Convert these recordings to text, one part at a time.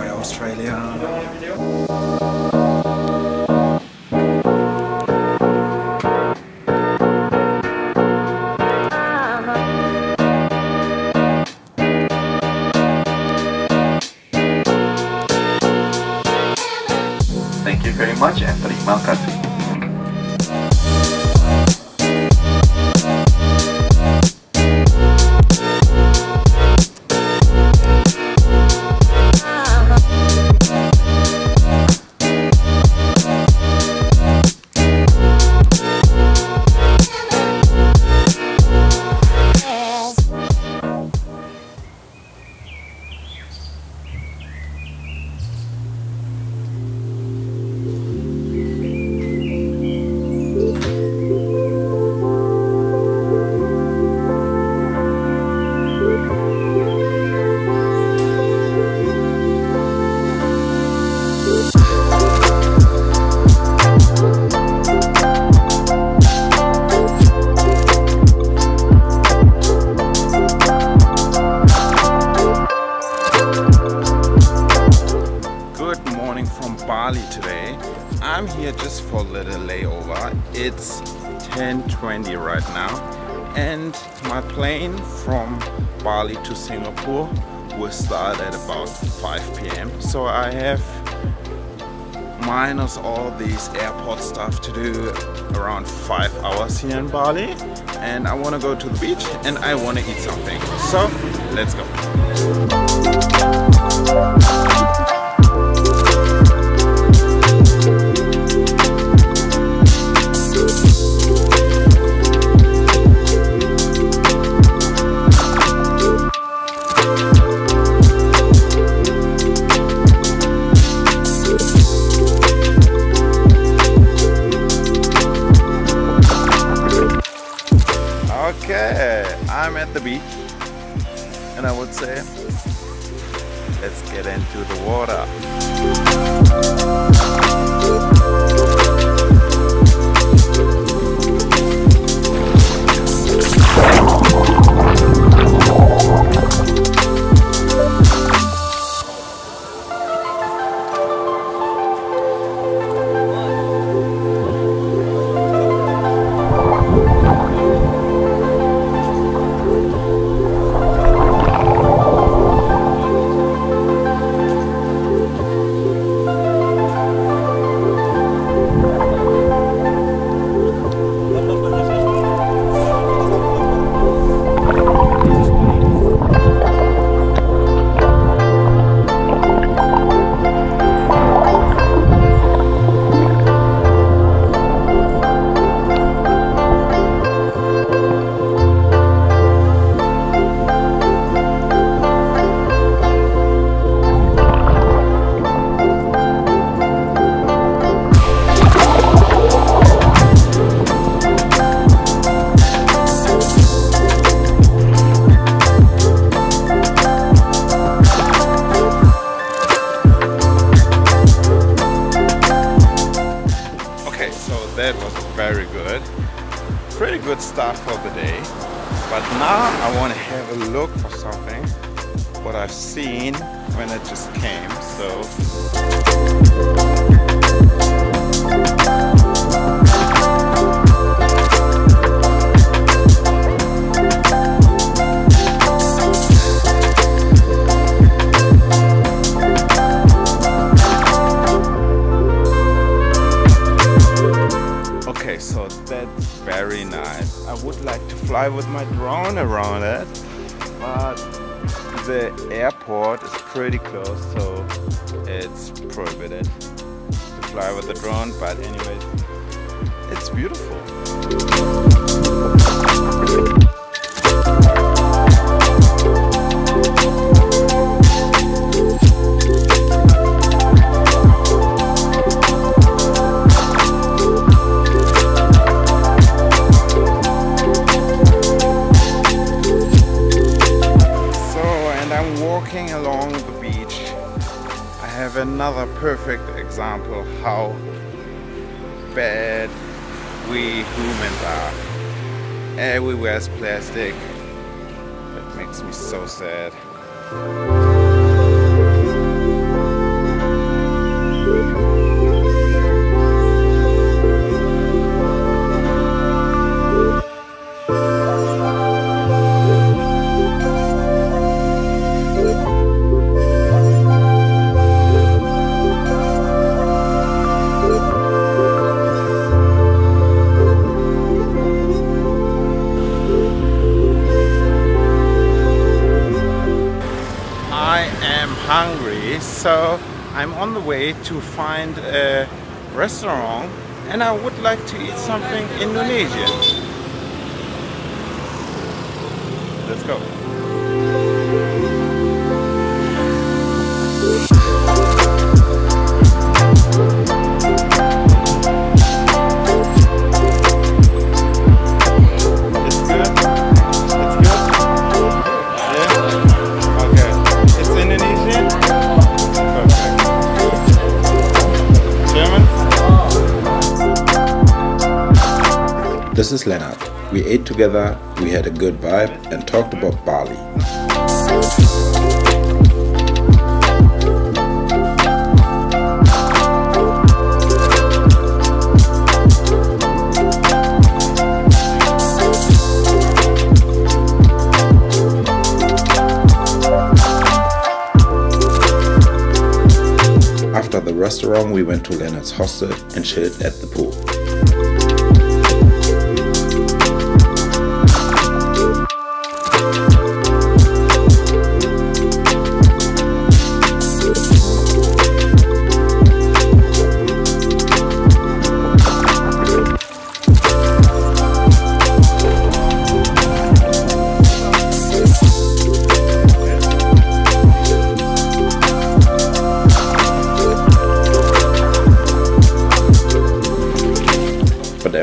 by Australia. It's 10.20 right now and my plane from Bali to Singapore will start at about 5 p.m. So I have minus all these airport stuff to do around 5 hours here in Bali and I want to go to the beach and I want to eat something. So let's go. And I would say let's get into the water. Was very good. Pretty good start for the day. But now I want to have a look for something what I've seen when I just came. So fly with my drone around it, but the airport is pretty close, so it's prohibited to fly with the drone. But anyways, it's beautiful. Bad we humans are. Everywhere's plastic. That makes me so sad. To find a restaurant and I would like to eat something Indonesian. Let's go. This is Leonard. We ate together, we had a good vibe, and talked about Bali. After the restaurant, we went to Leonard's hostel and chilled at the pool.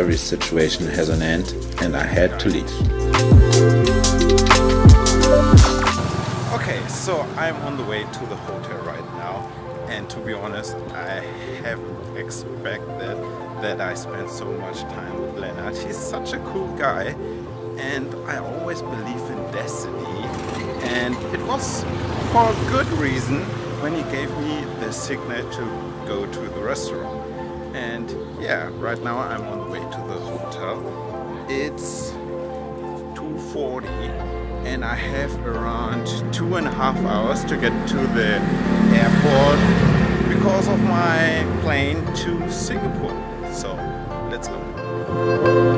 Every situation has an end, and I had to leave. Okay, so I'm on the way to the hotel right now, and to be honest, I haven't expected that I spent so much time with Leonard. He's such a cool guy, and I always believe in destiny, and it was for a good reason when he gave me the signal to go to the restaurant. And yeah, right now I'm on the way to the hotel. It's 2.40 and I have around two and a half hours to get to the airport because of my plane to Singapore. So let's go.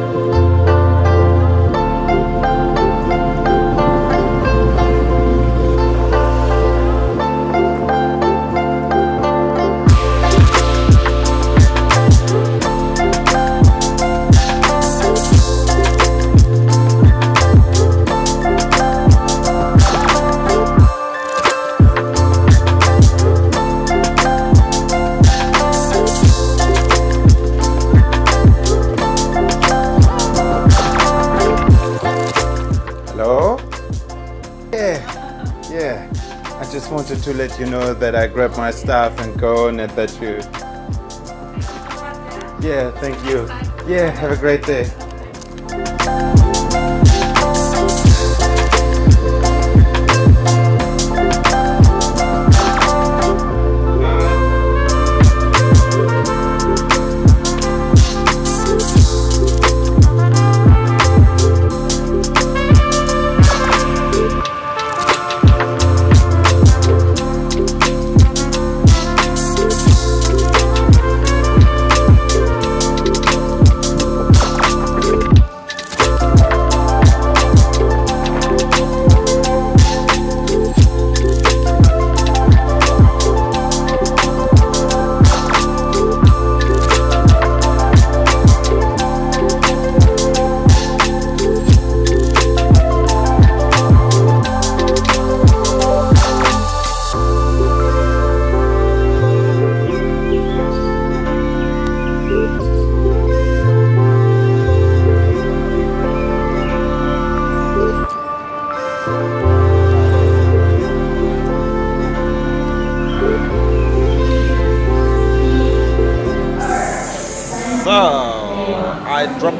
Wanted to let you know that I grabbed my stuff and go and that you. Yeah, thank you. Yeah, have a great day.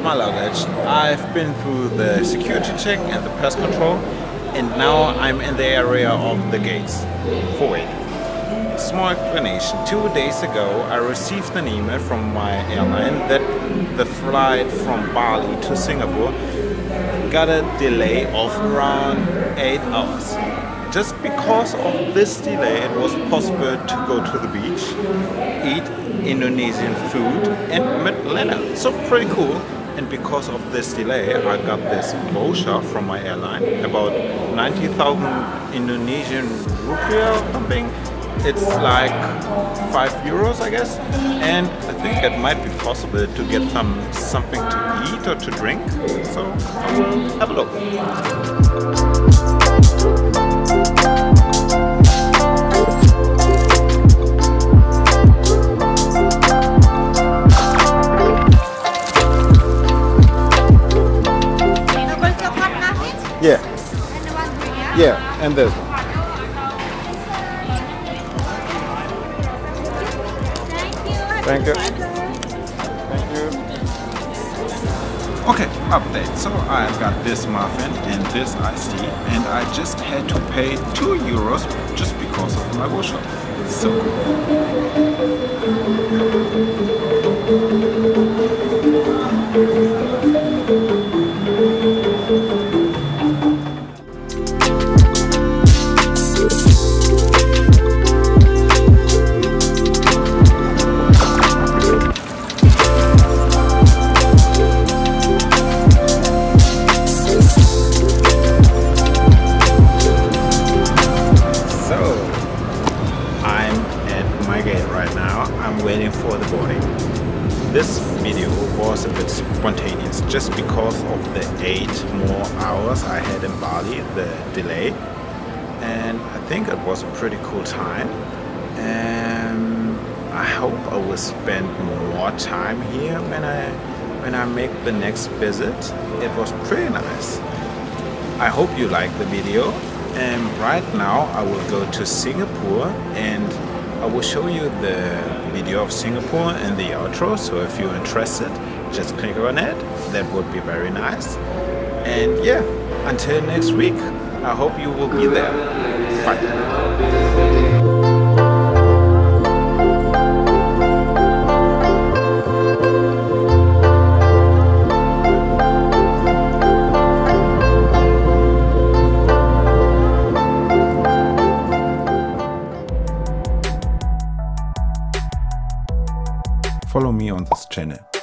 My luggage. I've been through the security check and the press control, and now I'm in the area of the gates for waiting. Small explanation. Two days ago, I received an email from my airline that the flight from Bali to Singapore got a delay of around 8 hours. Just because of this delay, it was possible to go to the beach, eat Indonesian food, and meet Lena. So pretty cool. And because of this delay, I got this voucher from my airline, about 90,000 Indonesian rupiah or something. It's like 5 euros, I guess. And I think it might be possible to get some something to eat or to drink. So I will have a look. Yeah, and the one yeah? yeah, and this one. Thank you. Thank you. Okay, update. So I've got this muffin and this iced tea, and I just had to pay two euros just because of my voucher. So cool. This video was a bit spontaneous just because of the 8 more hours I had in Bali, the delay and I think it was a pretty cool time and I hope I will spend more time here when I when I make the next visit. It was pretty nice. I hope you like the video and right now I will go to Singapore and I will show you the video of Singapore in the outro so if you're interested just click on it. That would be very nice. And yeah until next week I hope you will be there. Bye follow me on this channel.